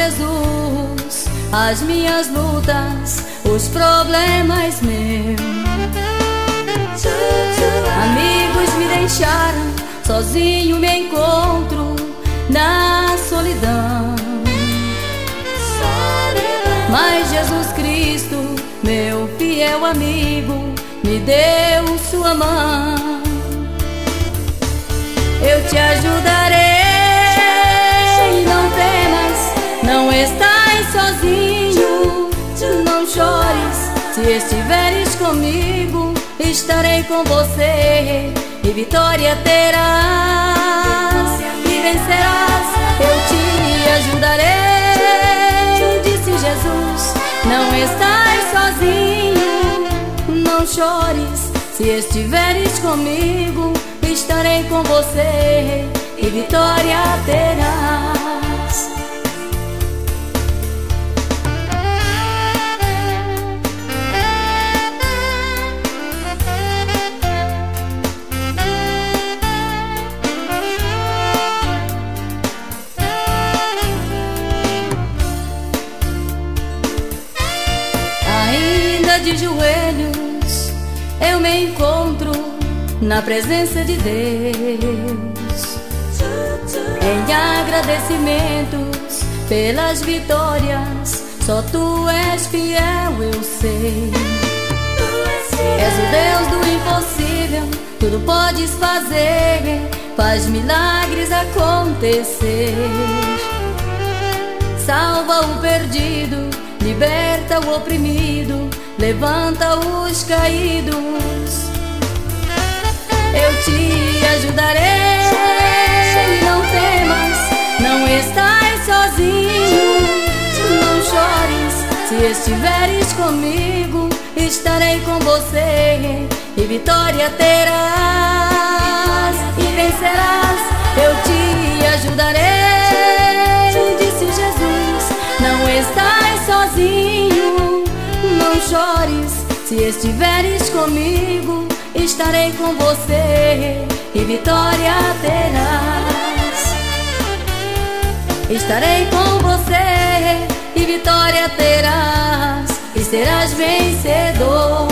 Jesus as minhas lutas, os problemas meus. Amigos me deixaram, sozinho me encontro na solidão. Mas Jesus Cristo, meu fiel amigo, me deu sua mão. Eu te ajudarei, se estiveres comigo, estarei com você. E vitória terás. E vencerás. Eu te ajudarei, disse Jesus, não estás sozinho, não chores, se estiveres comigo, estarei com você. E vitória terás. Na presença de Deus. Em agradecimentos pelas vitórias, só tu és fiel, eu sei. És o Deus do impossível, tudo podes fazer, faz milagres acontecer. Salva o perdido, liberta o oprimido, levanta os caídos. Eu te ajudarei, não temas, não estás sozinho, não chores, se estiveres comigo, estarei com você. E vitória terás e vencerás. Eu te ajudarei, disse Jesus, não estás sozinho, não chores, se estiveres comigo, estarei com você e vitória terás. Estarei com você e vitória terás e serás vencedor.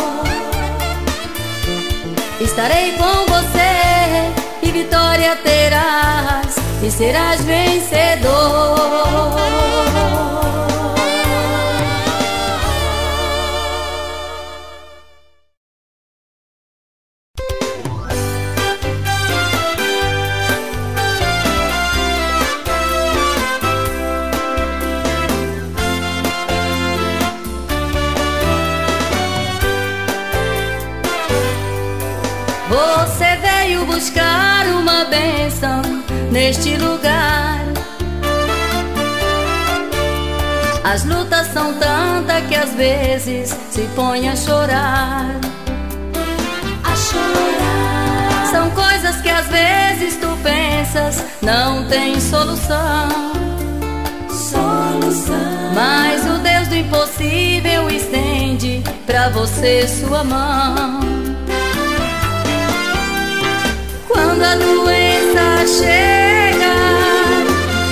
Estarei com você e vitória terás e serás vencedor. Neste lugar. As lutas são tantas que às vezes se põe a chorar. A chorar. São coisas que às vezes tu pensas não tem solução. Solução. Mas o Deus do impossível estende pra você sua mão. Quando a doença chega,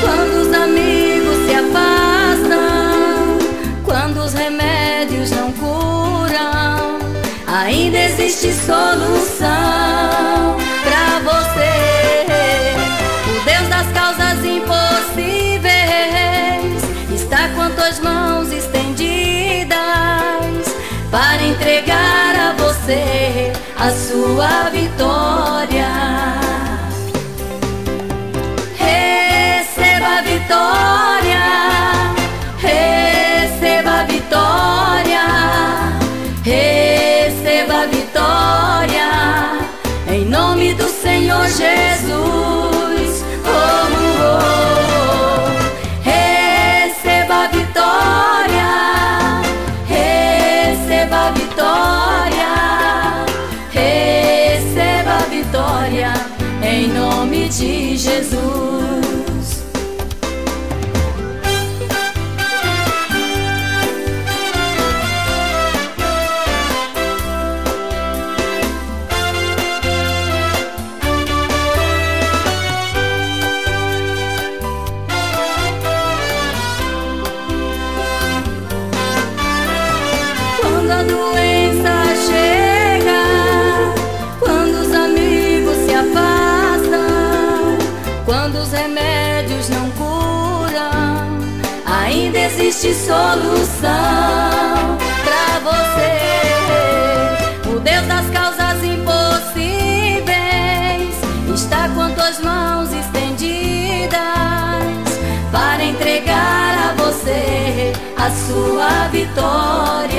quando os amigos se afastam, quando os remédios não curam, ainda existe solução pra você. O Deus das causas impossíveis está com tuas mãos estendidas para entregar a você a sua vitória. Jesus. A sua vitória.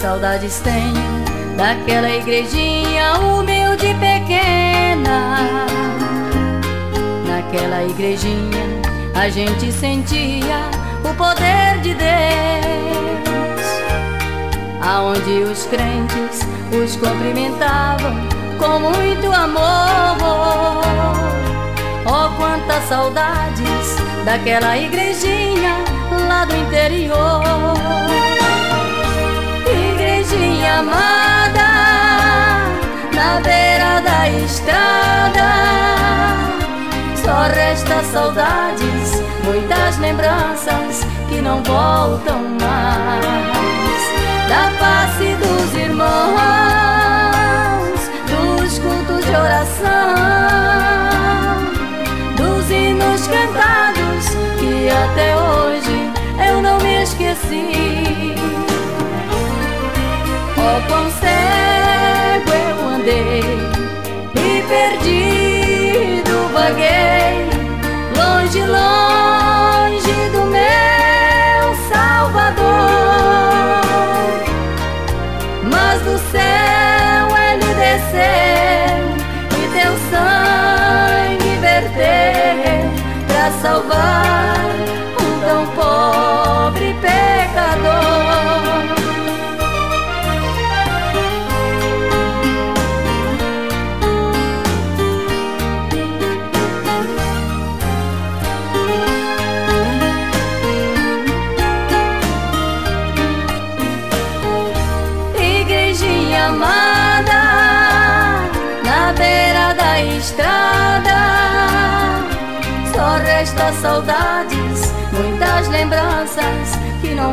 Saudades tenho daquela igrejinha humilde pequena. Naquela igrejinha a gente sentia o poder de Deus, aonde os crentes os cumprimentavam com muito amor. Oh, quantas saudades daquela igrejinha lá do interior minha amada na beira da estrada. Só resta saudades, muitas lembranças que não voltam mais. Da face dos irmãos, dos cultos de oração, dos hinos cantados que até hoje eu não me esqueci. Oh, quão cego eu andei e perdido vaguei, longe, longe do meu Salvador. Mas do céu ele desceu e teu sangue verter para salvar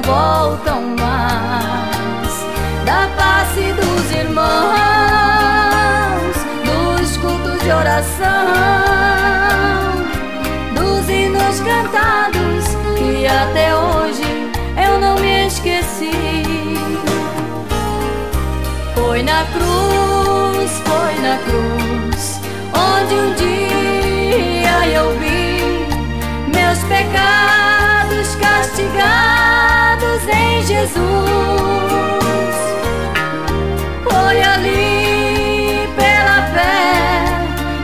voltam mais. Da face dos irmãos, dos cultos de oração, dos hinos cantados que até hoje eu não me esqueci. Foi na cruz, foi na cruz onde um dia eu vi Jesus. Foi ali pela fé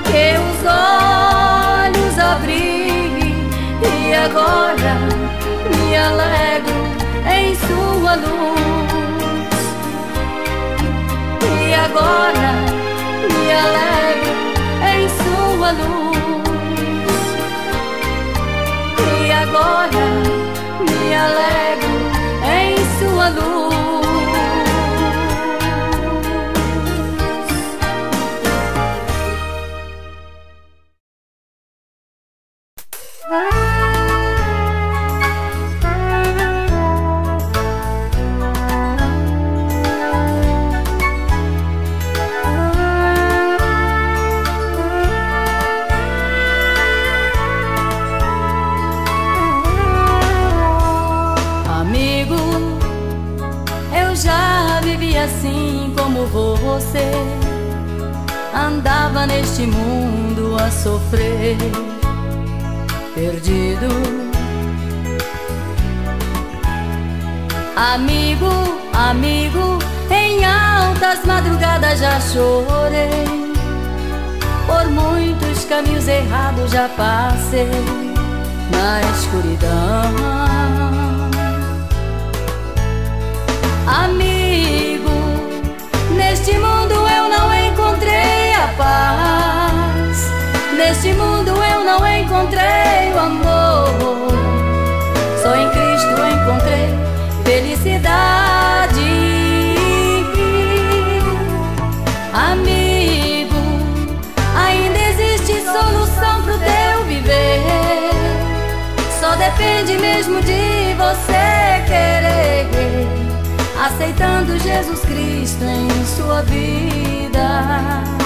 que os olhos abri e agora me alegro em Sua luz. E agora me alegro em sua luz. E agora me alegro em sua luz. Andava neste mundo a sofrer, perdido. Amigo, amigo, em altas madrugadas já chorei. Por muitos caminhos errados já passei na escuridão. Amigo, neste mundo eu Neste mundo eu não encontrei o amor. Só em Cristo encontrei felicidade. Amigo, ainda existe solução pro teu viver. Só depende mesmo de você querer aceitando Jesus Cristo em sua vida.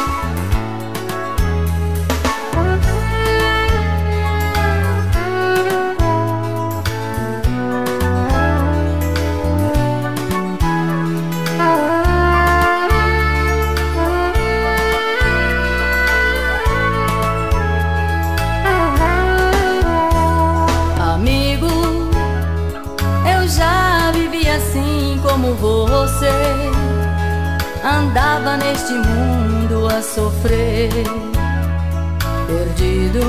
Andava neste mundo a sofrer, perdido.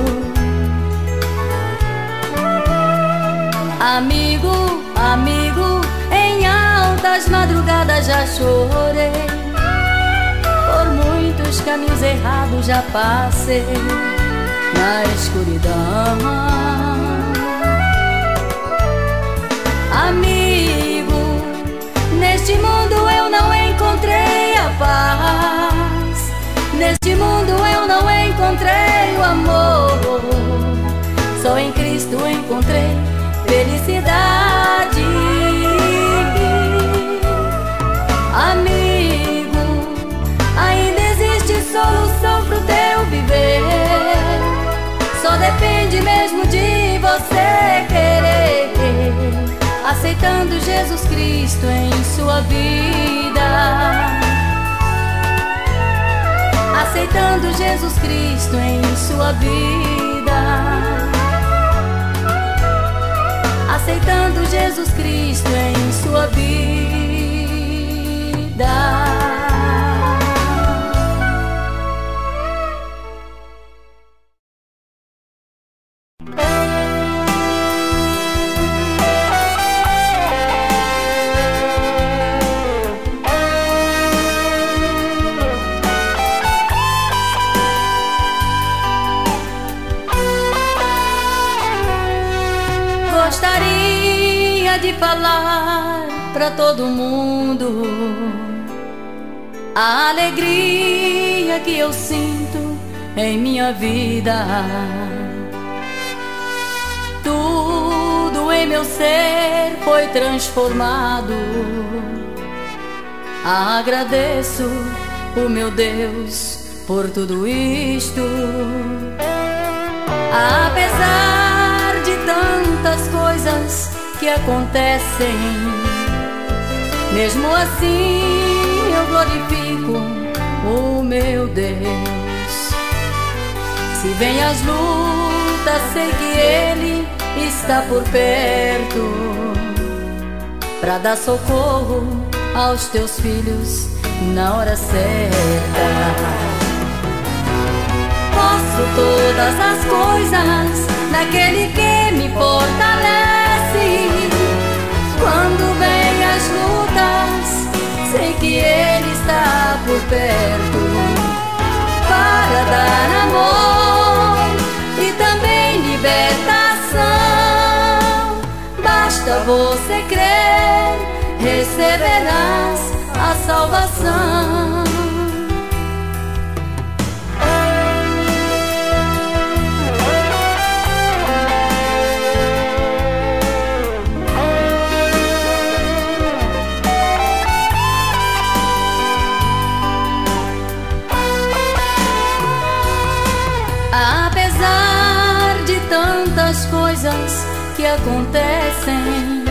Amigo, amigo, em altas madrugadas já chorei. Por muitos caminhos errados já passei na escuridão. Amigo, neste mundo eu não encontrei a paz. Neste mundo eu não encontrei o amor. Só em Cristo encontrei felicidade. Amigo, ainda existe solução pro teu viver. Só depende mesmo de aceitando Jesus Cristo em sua vida. Aceitando Jesus Cristo em sua vida. Aceitando Jesus Cristo em sua vida. Para todo mundo a alegria que eu sinto em minha vida. Tudo em meu ser foi transformado. Agradeço o meu Deus por tudo isto. Apesar de tantas coisas que acontecem mesmo assim eu glorifico o meu Deus. Se vem as lutas, sei que Ele está por perto para dar socorro aos teus filhos na hora certa. Posso todas as coisas naquele que me fortalece quando vem as lutas, sei que Ele está por perto para dar amor e também libertação. Basta você crer, receberás a salvação. Acontecem.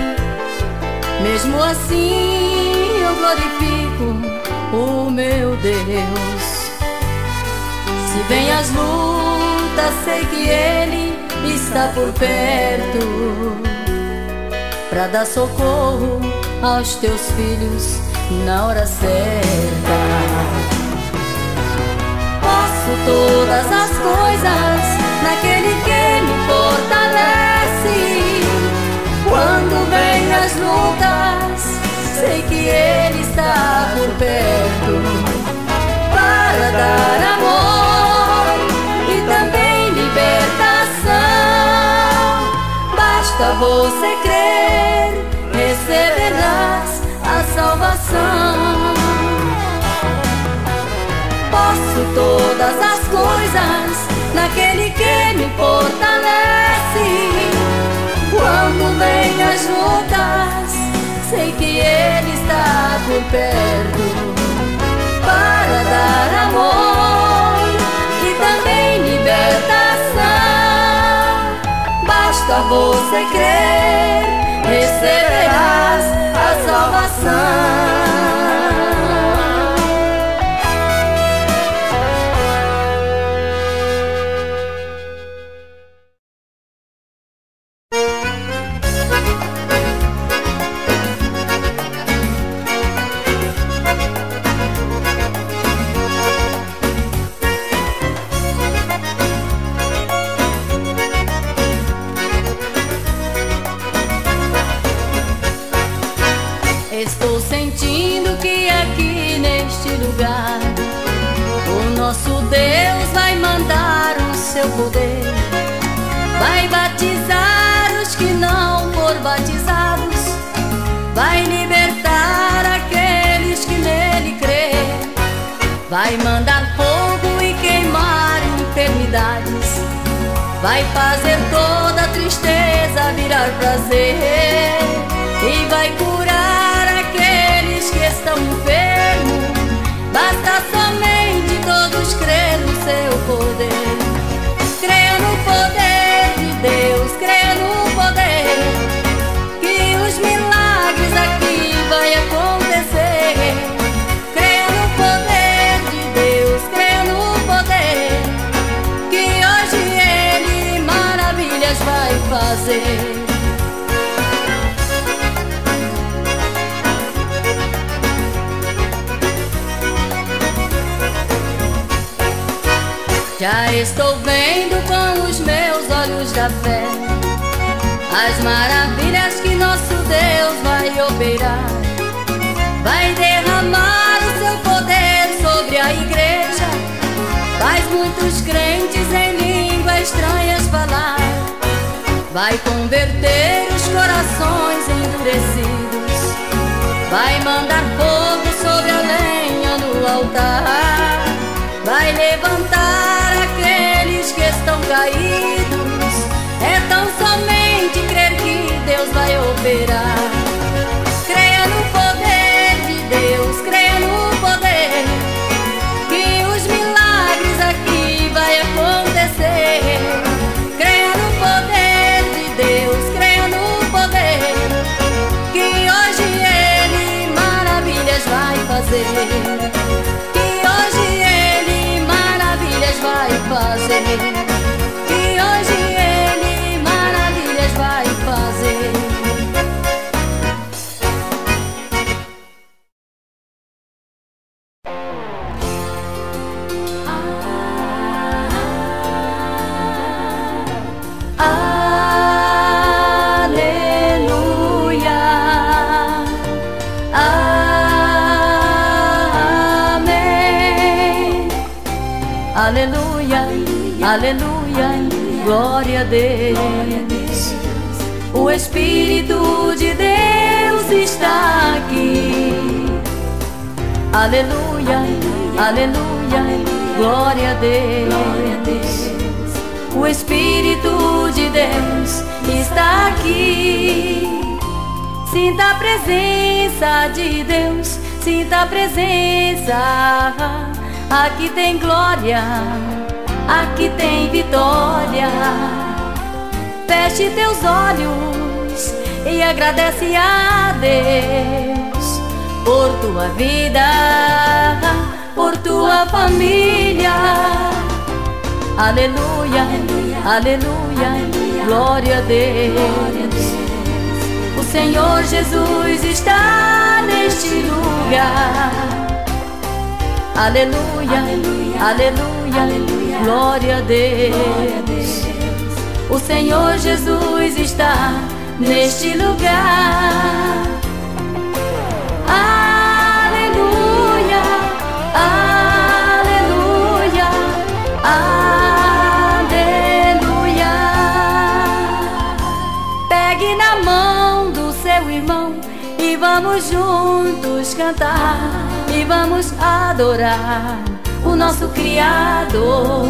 Mesmo assim eu glorifico o meu Deus. Se vem as lutas, sei que Ele está por perto para dar socorro aos teus filhos na hora certa. Posso todas as coisas naquele que me fortalece. Sei que Ele está por perto para dar amor e também libertação. Basta você crer, receberás a salvação. Posso todas as coisas naquele que me fortalece. Quando vem as lutas, sei que Ele está por perto para dar amor e também libertação. Basta você crer, receberás fazer. Glória a Deus. O Espírito de Deus está aqui. Sinta a presença de Deus, sinta a presença. Aqui tem glória aqui tem vitória. Feche teus olhos e agradece a Deus por tua vida, por tua família. Aleluia, aleluia, glória a Deus. O Senhor Jesus está neste lugar. Aleluia, aleluia, glória a Deus. O Senhor Jesus está neste lugar. Vamos juntos cantar e vamos adorar o nosso Criador.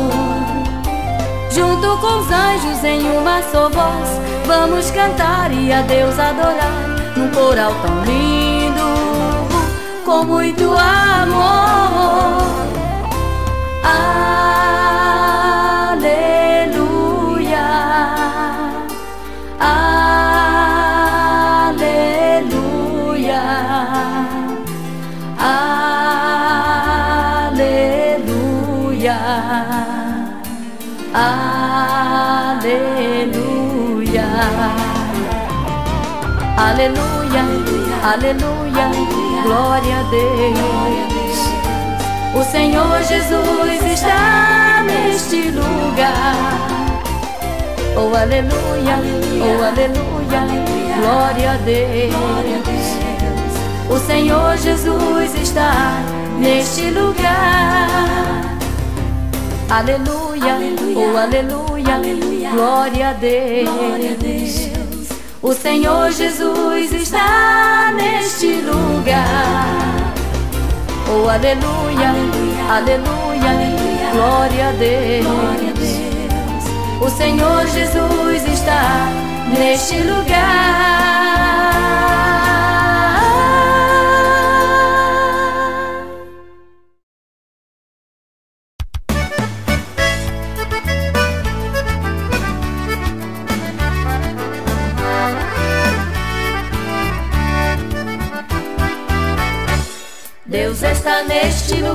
Junto com os anjos em uma só voz, vamos cantar e a Deus adorar num coral tão lindo, com muito amor. Aleluia, glória a Deus. O Senhor Jesus está neste lugar. Oh, aleluia, oh, aleluia, glória a Deus. O Senhor Jesus está neste lugar. Aleluia, oh, aleluia, glória a Deus. O Senhor Jesus está neste lugar. Oh, aleluia, aleluia, glória a Deus. O Senhor Jesus está neste lugar.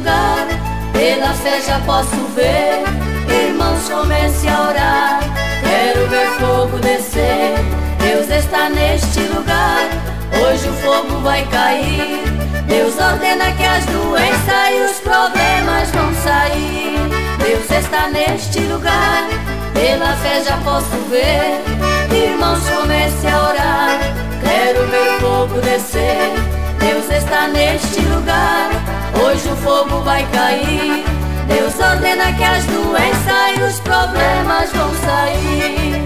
Lugar, pela fé já posso ver. Irmãos, comece a orar, quero ver fogo descer. Deus está neste lugar, hoje o fogo vai cair. Deus ordena que as doenças e os problemas vão sair. Deus está neste lugar, pela fé já posso ver. Irmãos, comece a orar, quero ver fogo descer. Deus está neste lugar, hoje o fogo vai cair. Deus ordena que as doenças e os problemas vão sair.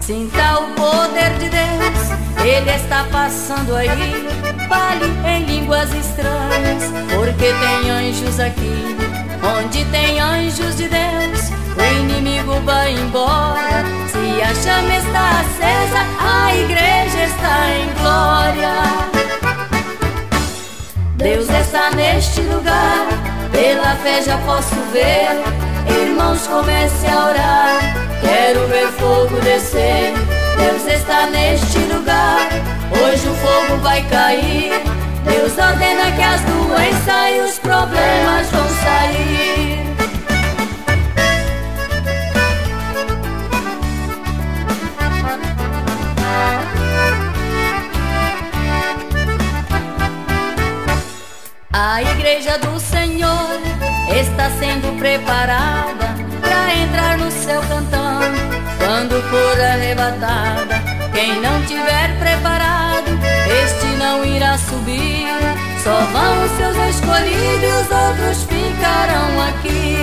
Sinta o poder de Deus, Ele está passando aí. Fale em línguas estranhas, porque tem anjos aqui. Onde tem anjos de Deus, o inimigo vai embora. Se a chama está acesa, a igreja está em glória. Deus está neste lugar, pela fé já posso ver. Irmãos, comece a orar, quero ver fogo descer. Deus está neste lugar, hoje o fogo vai cair. Deus ordena que as doenças e os problemas vão sair. A igreja do Senhor está sendo preparada para entrar no céu cantando quando for arrebatada. Quem não tiver preparado, este não irá subir. Só vão os seus escolhidos, os outros ficarão aqui.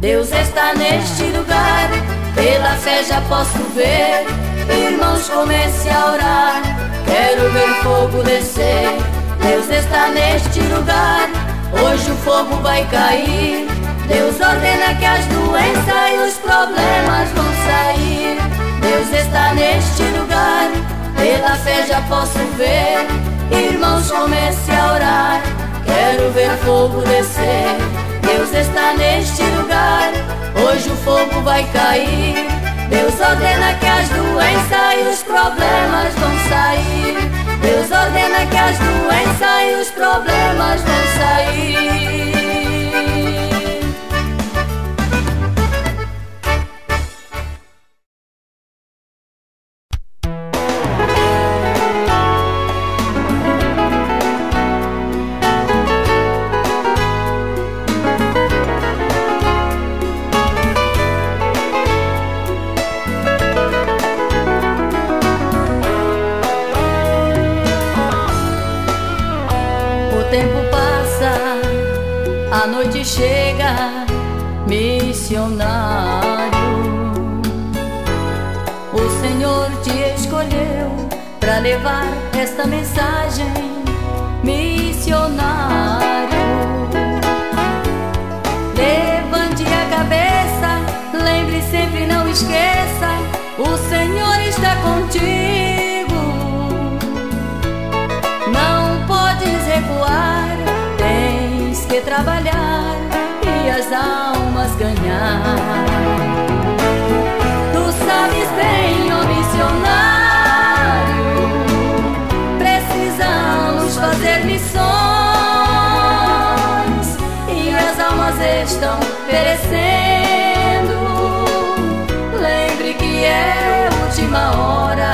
Deus está neste lugar, pela fé já posso ver. Irmãos, comece a orar, quero ver fogo descer. Deus está neste lugar, hoje o fogo vai cair. Deus ordena que as doenças e os problemas vão sair. Deus está neste lugar, pela fé já posso ver. Irmãos, comece a orar, quero ver fogo descer. Deus está neste lugar, hoje o fogo vai cair. Deus ordena que as doenças e os problemas vão sair. Deus ordena que as doenças e os problemas vão sair. O Senhor está contigo. Não podes recuar, tens que trabalhar. Momentos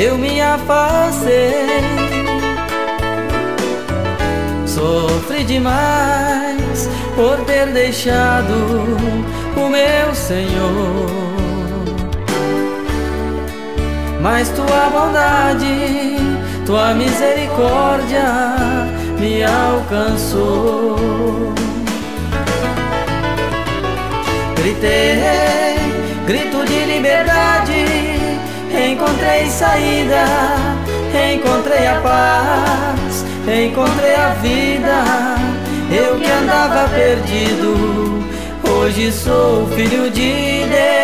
eu me afastei. Sofri demais por ter deixado o meu Senhor mas tua bondade, tua misericórdia me alcançou. Gritei, grito de liberdade, encontrei saída, encontrei a paz, encontrei a vida, Eu que andava perdido, hoje sou filho de Deus.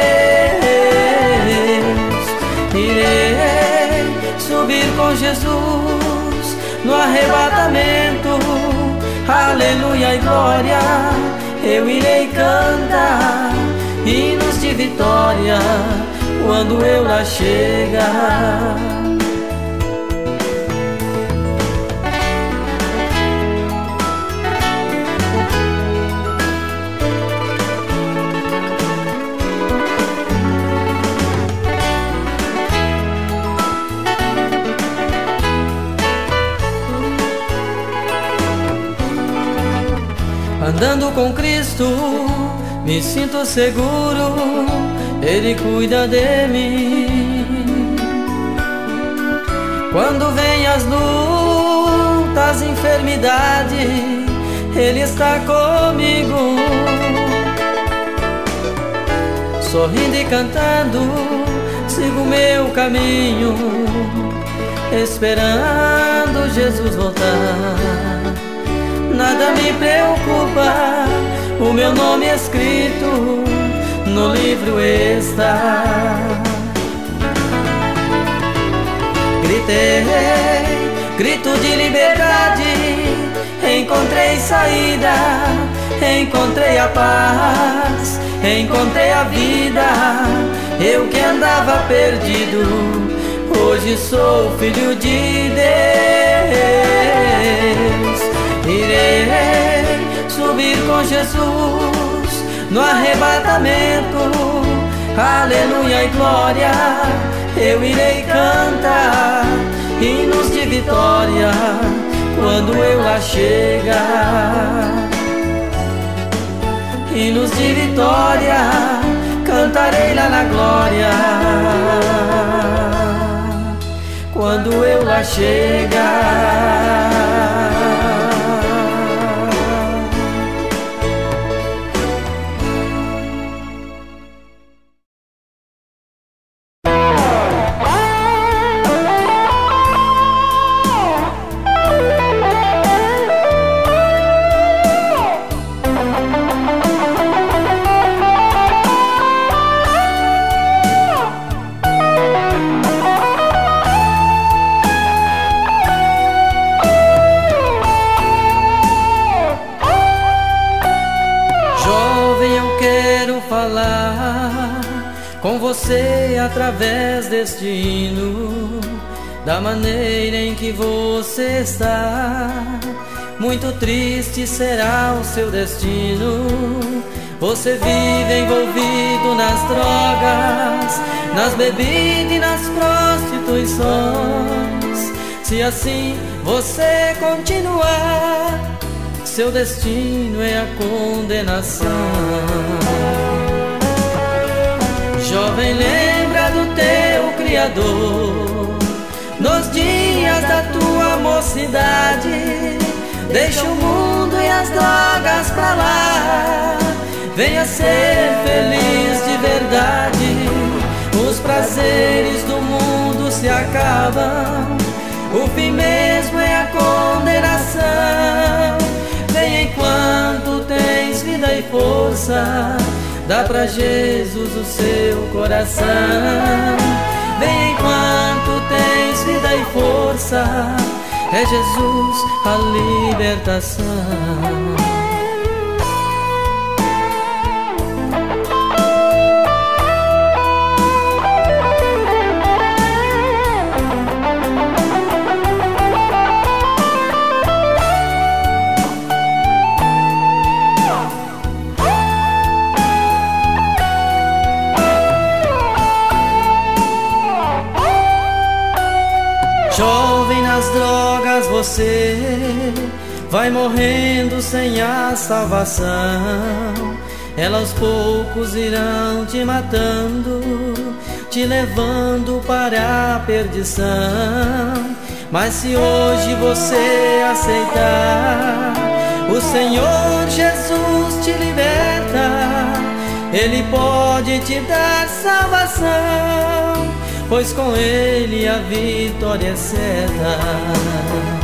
Irei subir com Jesus no arrebatamento, aleluia e glória. Eu irei cantar hinos de vitória quando eu lá chegar. Andando com Cristo, me sinto seguro, Ele cuida de mim. Quando vem as lutas, enfermidade, Ele está comigo. Sorrindo e cantando, sigo meu caminho, esperando Jesus voltar nada me preocupa, o meu nome escrito no livro está. Gritei, grito de liberdade, encontrei saída, encontrei a paz, encontrei a vida. Eu que andava perdido, hoje sou filho de Deus. Irei subir com Jesus no arrebatamento, aleluia e glória. Eu irei cantar hinos de vitória quando eu lá chegar. Hinos de vitória, cantarei lá na glória. Quando eu lá chegar. Maneira em que você está. Muito triste será o seu destino. Você vive envolvido nas drogas, nas bebidas e nas prostituições. Se assim você continuar, seu destino é a condenação. Jovem, lembra do teu Criador mocidade. Deixa o mundo e as drogas pra lá. Venha ser feliz de verdade. Os prazeres do mundo se acabam. O fim mesmo é a condenação. Vem enquanto tens vida e força Dá pra Jesus o seu coração. Vem enquanto tens vida e força. É Jesus a libertação. Você vai morrendo sem a salvação. Elas aos poucos irão te matando, te levando para a perdição. Mas se hoje você aceitar, o Senhor Jesus te liberta. Ele pode te dar salvação, pois com Ele a vitória é certa.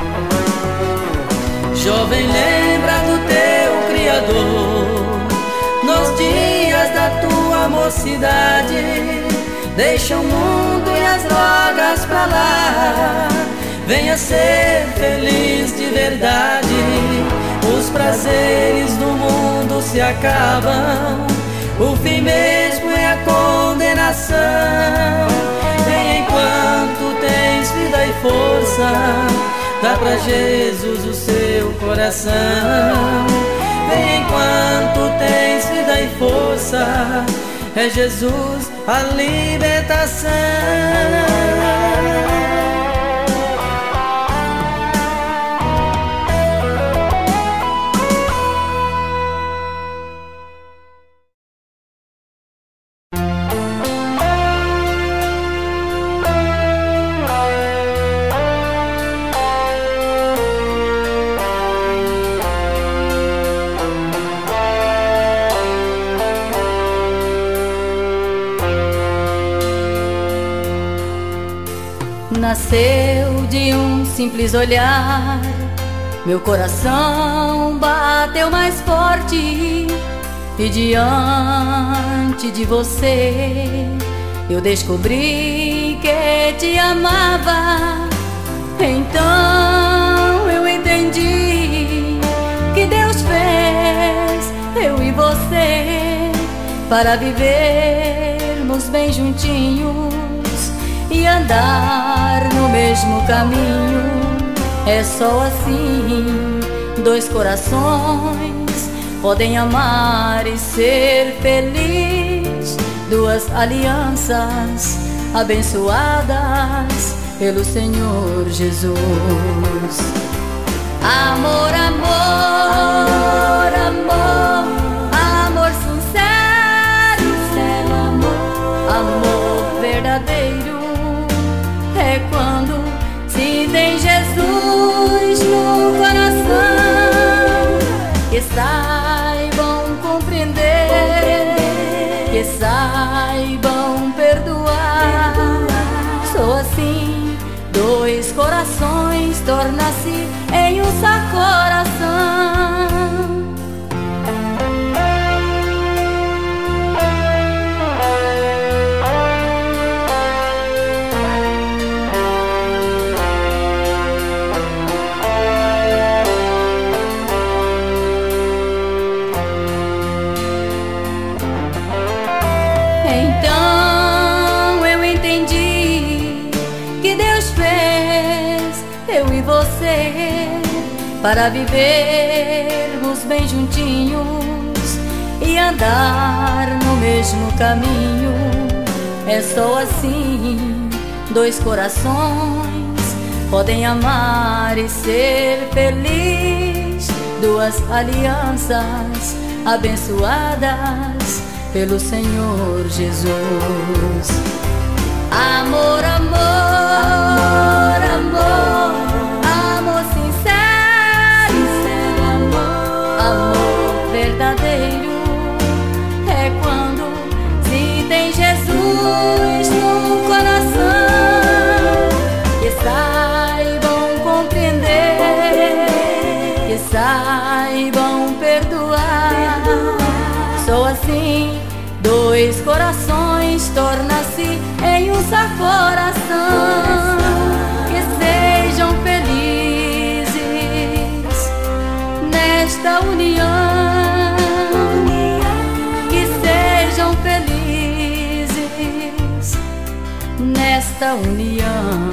Jovem, lembra do teu Criador. Nos dias da tua mocidade, deixa o mundo e as drogas pra lá. Venha ser feliz de verdade. Os prazeres do mundo se acabam. O fim mesmo é a condenação. Enquanto tens vida e força Dá pra Jesus o seu coração. Vem enquanto tens vida e força. É Jesus a libertação. Simples olhar. Meu coração bateu mais forte e diante de você eu descobri que te amava. Então eu entendi que Deus fez eu e você para vivermos bem juntinhos andar no mesmo caminho. É só assim, dois corações podem amar e ser feliz. Duas alianças abençoadas pelo Senhor Jesus. Amor, amor, amor coração. Para vivermos bem juntinhos e andar no mesmo caminho. É só assim, dois corações podem amar e ser feliz. Duas alianças abençoadas pelo Senhor Jesus. Amor, amor, 갔다 올리야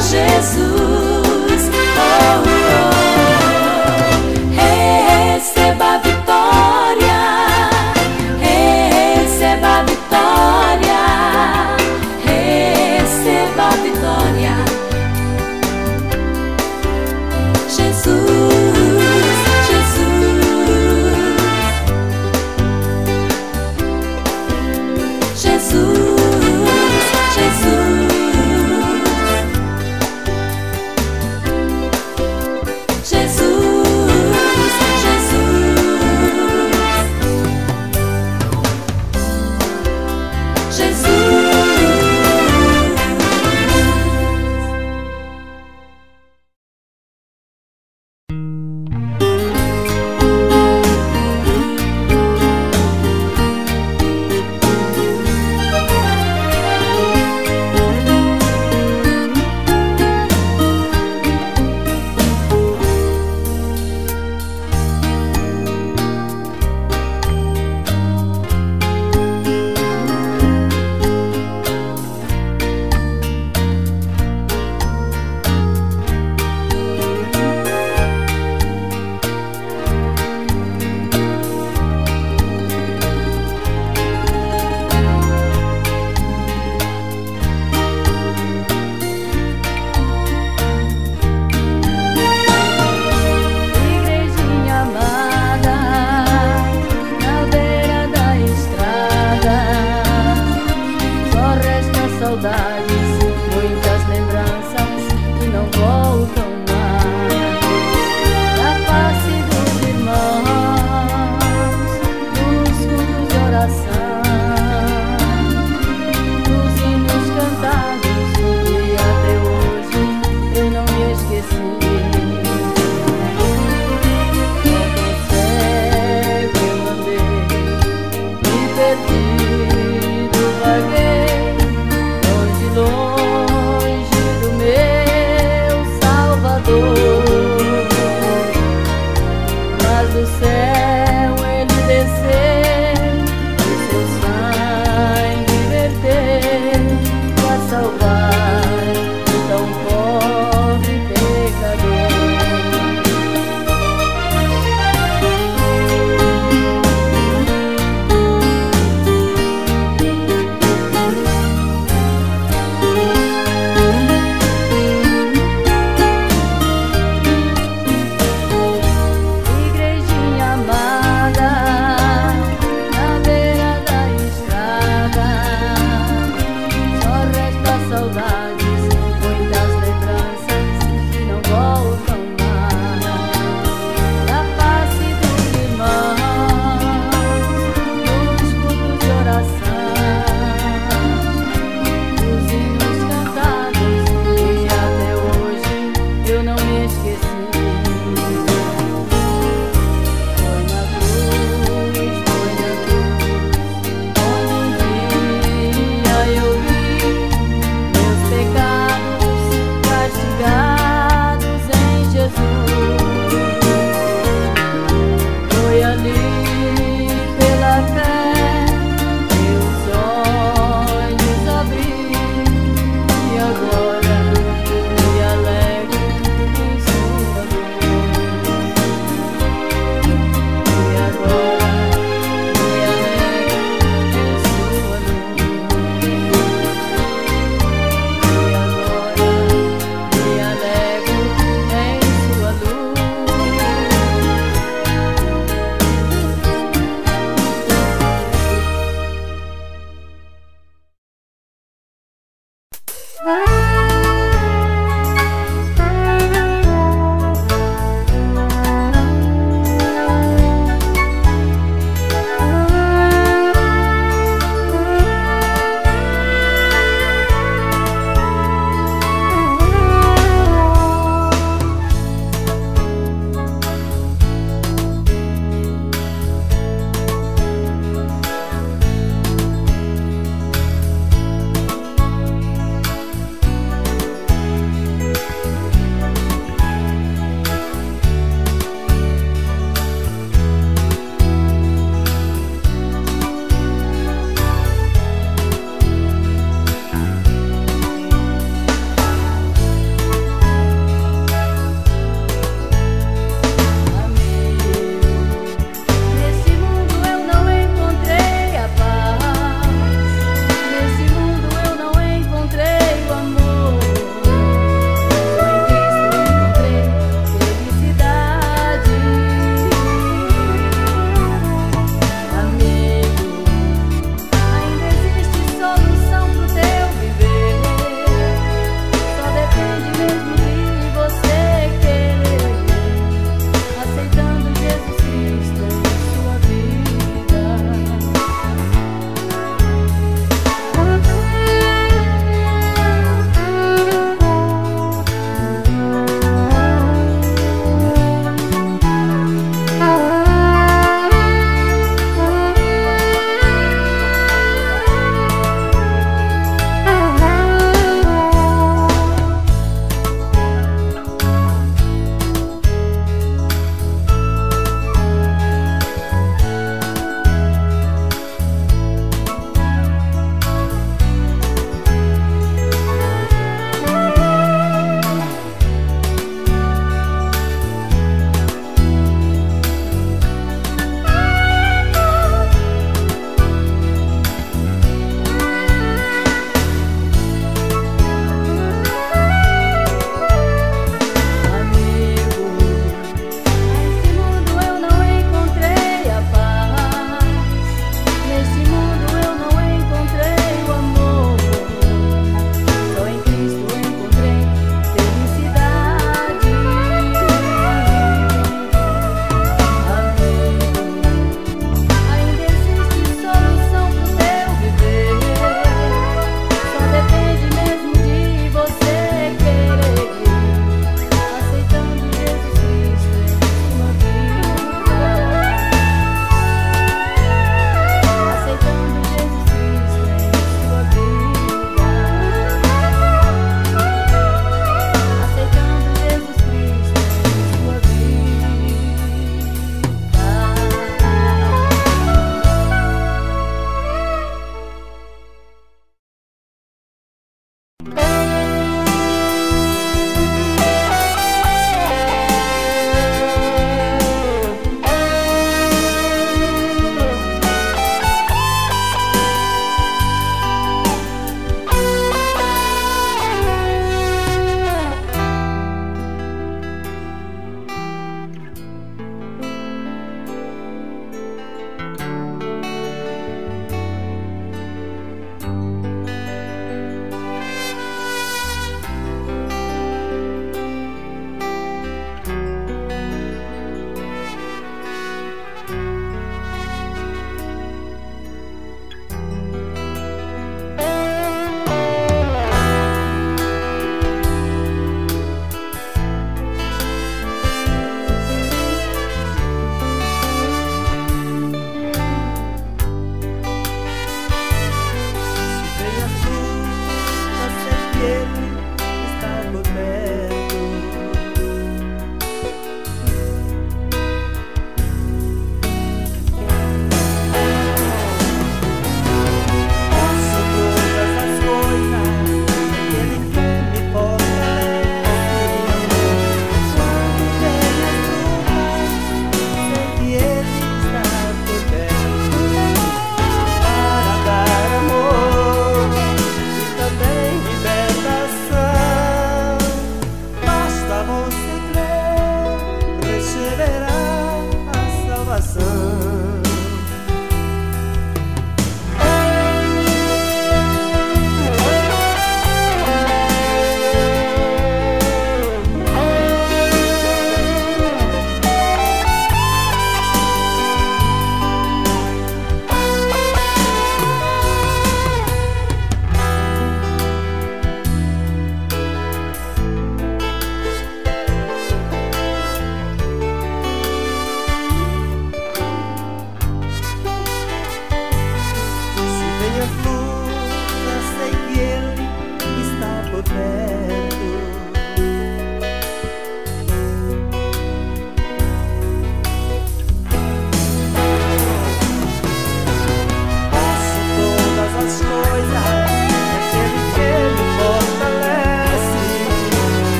saudades,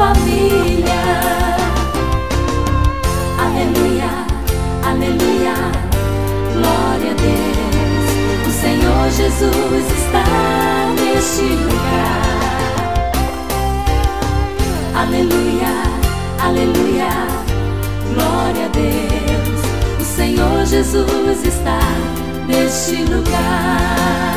família. Aleluia, aleluia, glória a Deus. O Senhor Jesus está neste lugar. Aleluia, aleluia, glória a Deus. O Senhor Jesus está neste lugar.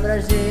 pra gente.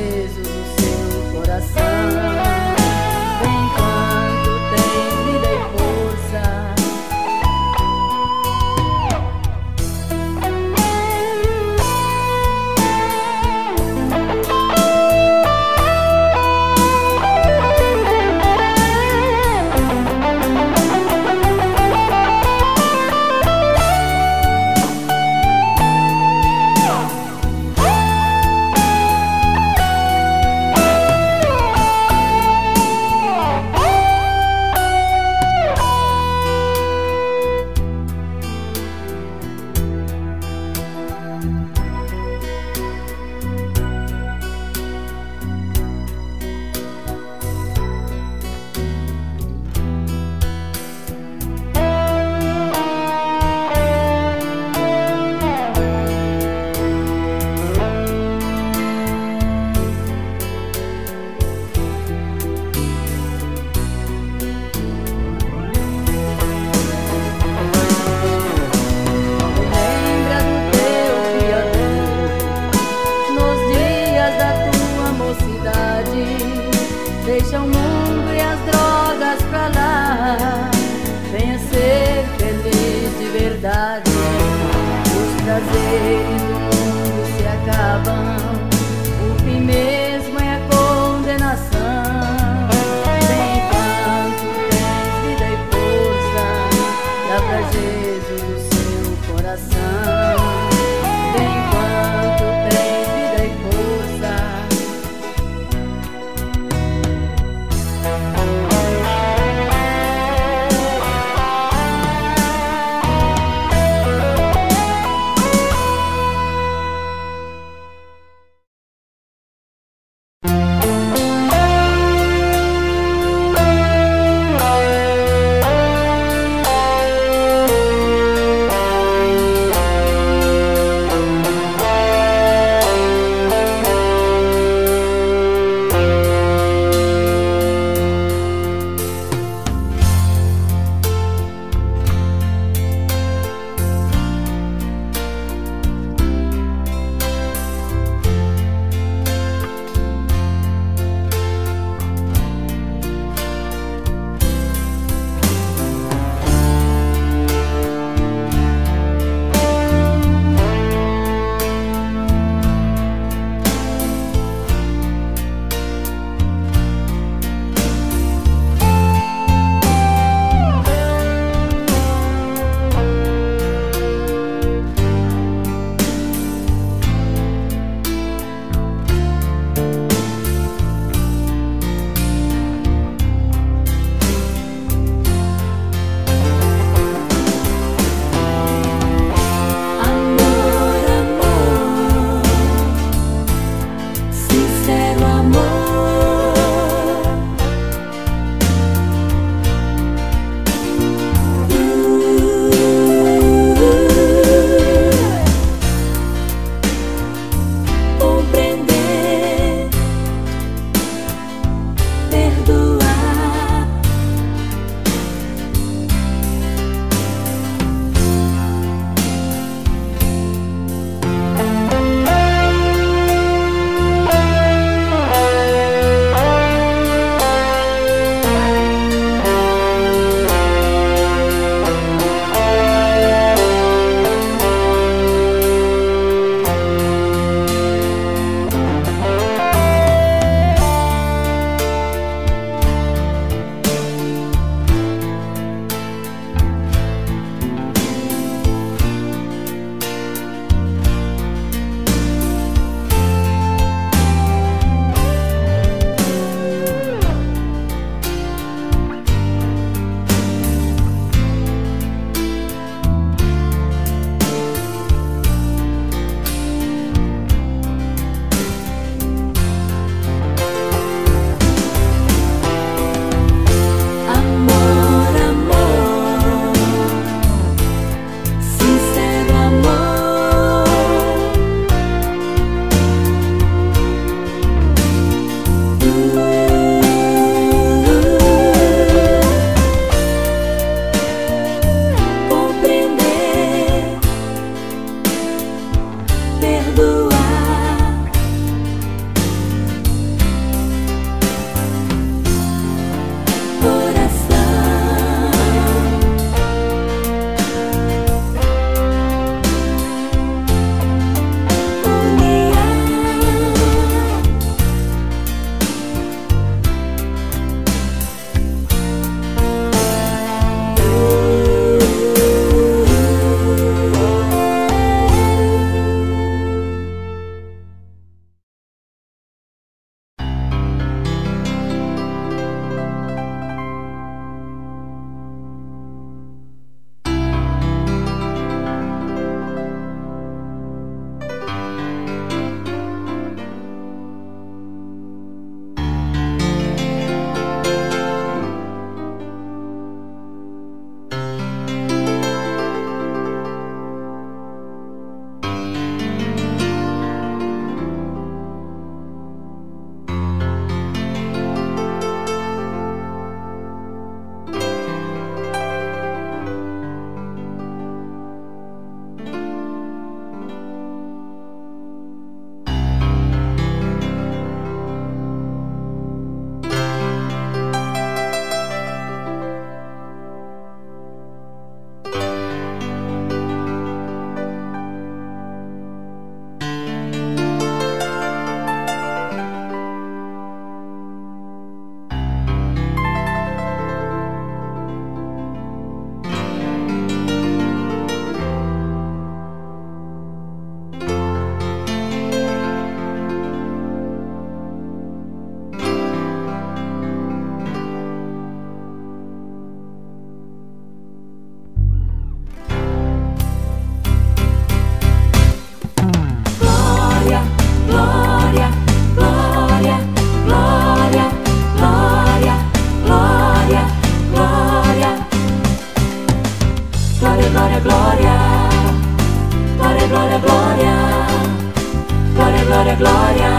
gloria,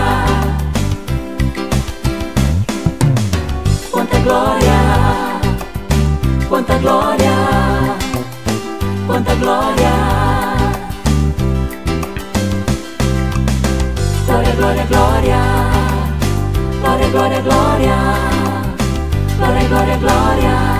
quanta gloria, quanta gloria, quanta gloria. Gloria, gloria, gloria, gloria, gloria, gloria, gloria, gloria, gloria.